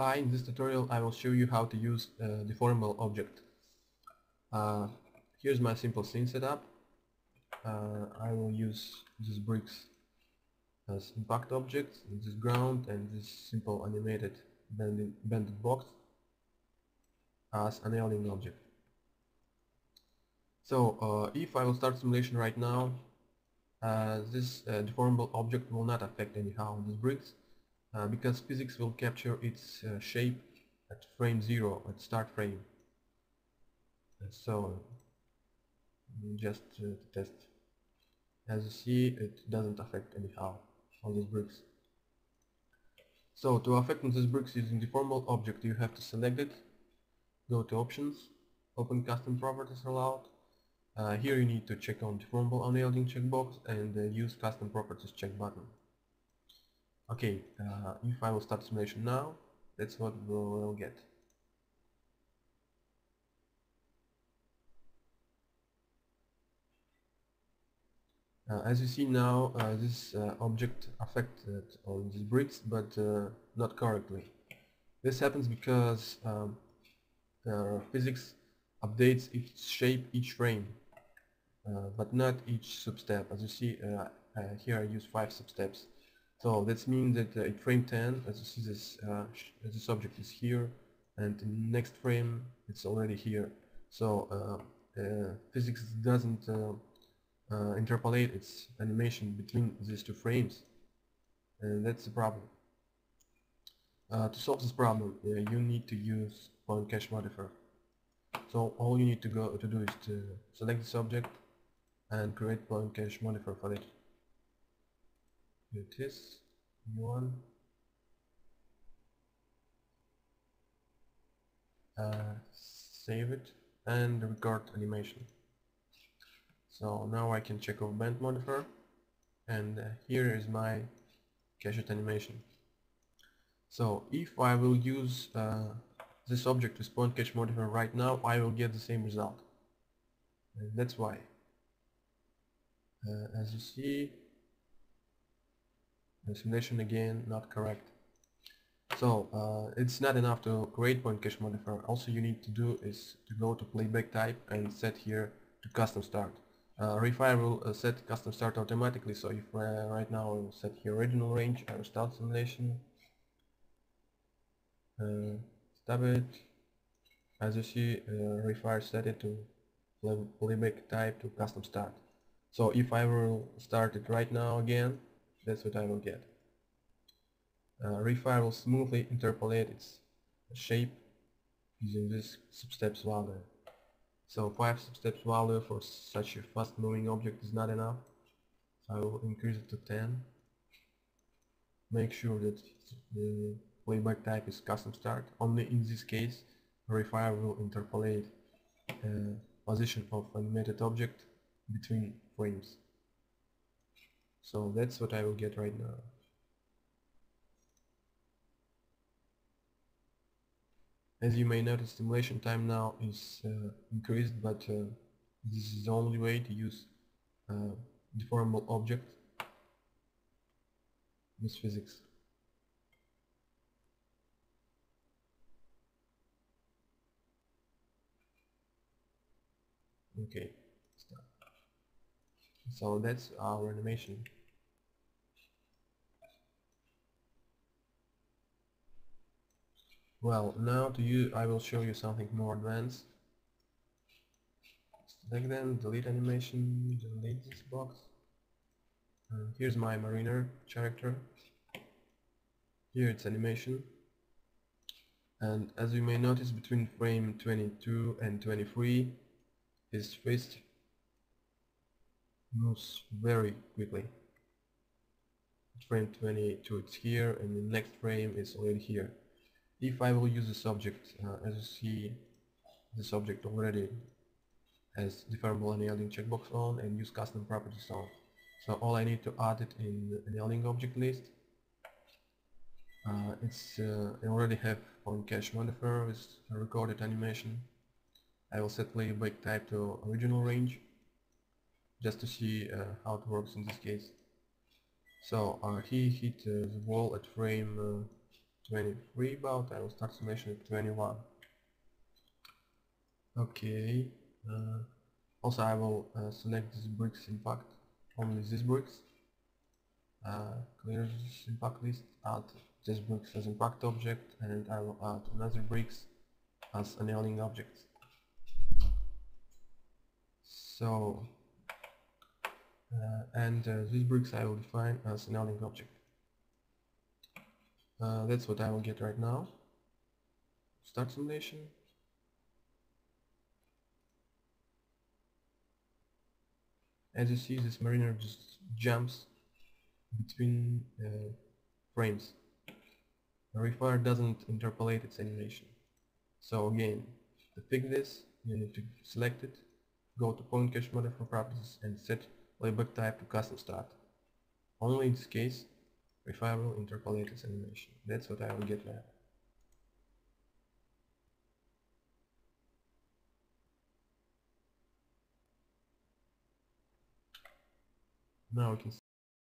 Hi, in this tutorial I will show you how to use a deformable object. Uh, here's my simple scene setup. Uh, I will use these bricks as impact objects, this ground and this simple animated bended, bended box as an alien object. So uh, if I will start simulation right now, uh, this uh, deformable object will not affect anyhow these bricks uh, because PhysX will capture its uh, shape at frame 0, at start frame. and so just to test. As you see it doesn't affect anyhow all these bricks. So to affect these bricks using the deformable object you have to select it, go to options, open custom properties allowed. Uh, here you need to check on the deformable unyielding checkbox and uh, use custom properties check button. Okay, uh, if I will start simulation now, that's what we'll get. Uh, as you see now, uh, this uh, object affected on these bricks, but uh, not correctly. This happens because um, PhysX updates its shape each frame, uh, but not each substep. As you see, here I use five substeps. So that means that uh, in frame 10, as you see this, uh, this object is here, and in next frame it's already here. So uh, uh PhysX doesn't uh, uh, interpolate its animation between these two frames, and that's the problem. to solve this problem, you need to use point cache modifier. So all you need to go to do is to select this object and create point cache modifier for it it is one uh, save it and record animation. So now I can check off bend modifier and uh, here is my cached animation. So if I will use uh, this object with point cache modifier right now I will get the same result. And that's why. Uh, as you see the simulation again not correct. So uh, it's not enough to create point cache modifier. Also you need to do is to go to playback type and set here to custom start. Uh, RayFire will uh, set custom start automatically. So if uh, right now I will set here original range I will start simulation. Uh, stop it. As you see uh, RayFire set it to playback type to custom start. So if I will start it right now again that's what I will get. Uh, RayFire will smoothly interpolate its shape using this substeps value. So 5 substeps value for such a fast moving object is not enough. So I will increase it to 10. Make sure that the playback type is custom start. Only in this case RayFire will interpolate uh, position of animated object between frames. So that's what I will get right now. As you may notice, simulation time now is uh, increased, but uh, this is the only way to use uh, deformable object with PhysX. Okay. So that's our animation. Well, now to you I will show you something more advanced. Select them, delete animation, delete this box. Uh, here's my mariner character. Here it's animation. And as you may notice between frame 22 and 23 his face moves very quickly. Frame 22 it's here and the next frame is already here. If I will use the subject uh, as you see the subject already has deformable unyielding checkbox on and use custom properties on. So all I need to add it in the unyielding object list. Uh, it's uh, I already have on cache modifier with recorded animation. I will set playback type to original range just to see uh, how it works in this case. So uh, he hit uh, the wall at frame 23 about, I will start simulation at 21. Okay, also I will select this bricks impact, only these bricks, clear this impact list, add this bricks as impact object and I will add another bricks as unyielding objects. So, and uh, these bricks I will define as an unyielding object. Uh, that's what I will get right now. Start simulation. As you see, this mariner just jumps between uh, frames. The RayFire doesn't interpolate its animation. So again, to fix this, you need to select it, go to point cache modifier properties and set layback type to custom start. Only in this case, RayFire will interpolate its animation. That's what I will get now. Now we can